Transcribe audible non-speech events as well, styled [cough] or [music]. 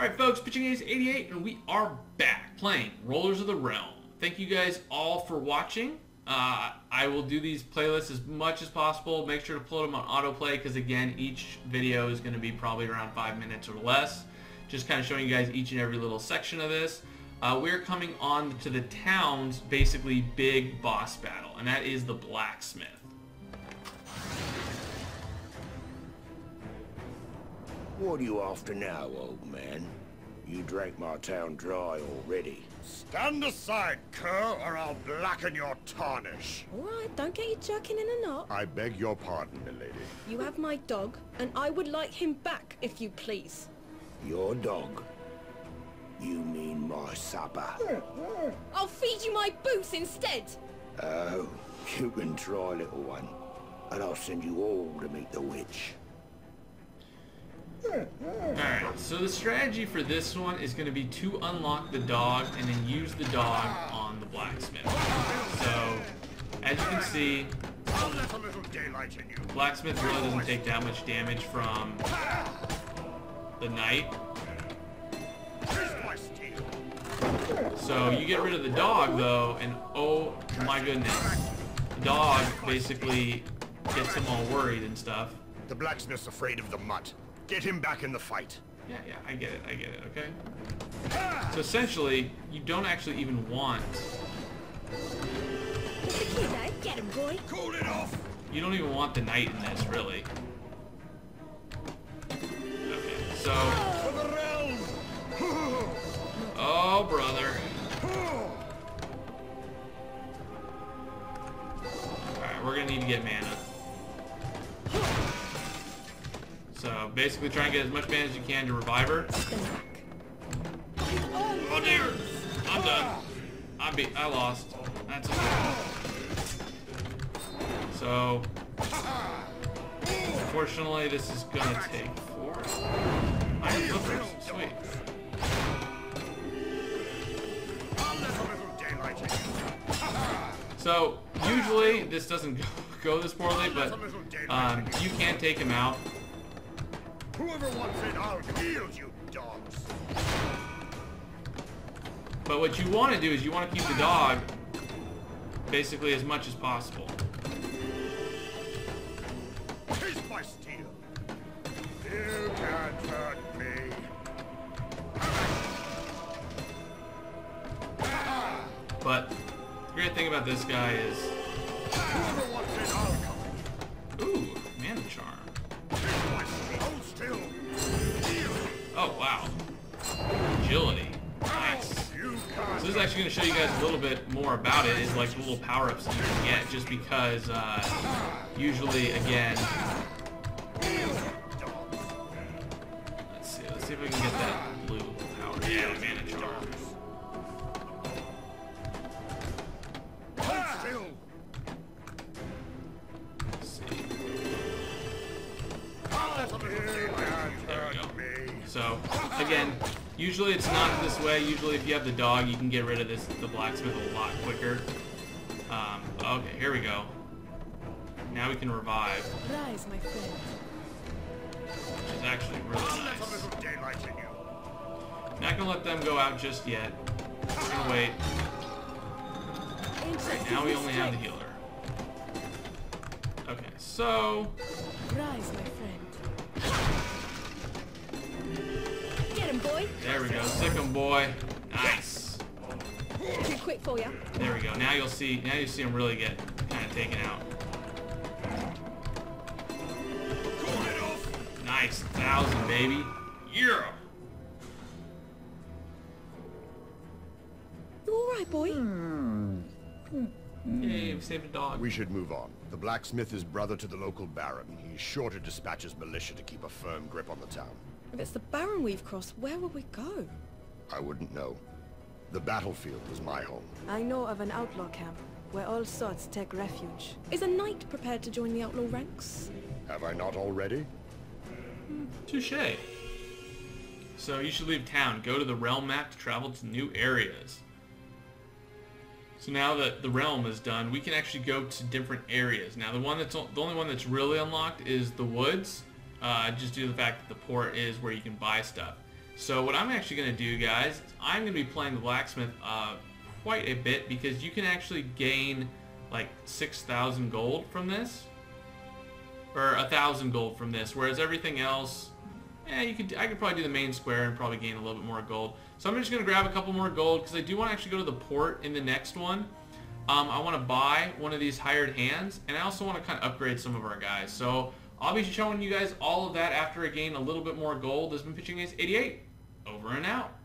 Alright folks, Pitching Ace 88 and we are back playing Rollers of the Realm. Thank you guys all for watching. Uh, I will do these playlists as much as possible. Make sure to put them on autoplay because again, each video is going to be probably around 5 minutes or less. Just kind of showing you guys each and every little section of this. Uh, we're coming on to the town's basically big boss battle, and that is the blacksmith. What are you after now, old man? You drank my town dry already. Stand aside, cur, or I'll blacken your tarnish. All right, don't get you jerking in a knot. I beg your pardon, milady. You have my dog, and I would like him back, if you please. Your dog? You mean my supper? I'll feed you my boots instead. Oh, you can try, little one. And I'll send you all to meet the witch. Alright, so the strategy for this one is going to be to unlock the dog and then use the dog on the blacksmith. So, as you can see, blacksmith really doesn't take that much damage from the knight. So you get rid of the dog though, and oh my goodness, the dog basically gets him all worried and stuff. The blacksmith's afraid of the mutt. Get him back in the fight. Yeah, yeah, I get it, I get it, okay? So essentially, you don't actually even want, It's the kid, eh? Get him, boy. Cool it off. you don't even want the knight in this, really. Okay, so, For the realm. [laughs] oh brother. Alright, we're gonna need to get mana. So basically try and get as much mana as you can to revive her. Oh dear! I'm done. I beat. I lost. That's okay. So, unfortunately, this is gonna take four. Iron flippers. Sweet. So usually this doesn't go, [laughs] go this poorly, but um, you can take him out. Whoever wants it, I'll yield you, dogs. But what you want to do is you want to keep the dog basically as much as possible. Here's my steel. You can't hurt me. But the great thing about this guy is, Whoever wants it, I'll show you guys a little bit more about it, is like the little power-ups you can get, just because uh, usually, again, let's see, let's see if we can get that blue power. Yeah, mana charm. So, again, usually it's not this way. Usually if you have the dog, you can get rid of this the blacksmith a lot quicker. Um, okay, here we go. Now we can revive, Rise, my friend. which is actually really I'll let a nice. little daylight in you. Not gonna let them go out just yet. Just gonna wait. Ancient, Now we only have the healer. Okay, so Rise, my friend. Him, boy. there we go. Sick 'em, boy. Nice. Too quick for ya. There we go. Now you'll see. Now you see him really get kind of taken out. Cool it off. Nice, thousand baby. Yeah. You all right, boy? Hmm. Yay, we saved a dog. We should move on. The blacksmith is brother to the local baron. He's sure to dispatch his militia to keep a firm grip on the town. If it's the Baron we've crossed, where will we go? I wouldn't know. The battlefield was my home. I know of an outlaw camp where all sorts take refuge. Is a knight prepared to join the outlaw ranks? Have I not already? Hmm, touche. So you should leave town. Go to the realm map to travel to new areas. So now that the realm is done, we can actually go to different areas. Now the one that's the only one that's really unlocked is the woods, uh, just due to the fact that the port is where you can buy stuff. So what I'm actually going to do, guys, I'm going to be playing the blacksmith uh, quite a bit because you can actually gain like 6,000 gold from this. Or a thousand gold from this, whereas everything else, yeah, you could. I could probably do the main square and probably gain a little bit more gold. So I'm just gonna grab a couple more gold because I do want to actually go to the port in the next one. Um, I want to buy one of these hired hands, and I also want to kind of upgrade some of our guys. So I'll be showing you guys all of that after I gain a little bit more gold. This has been Pitching Ace 88. Over and out.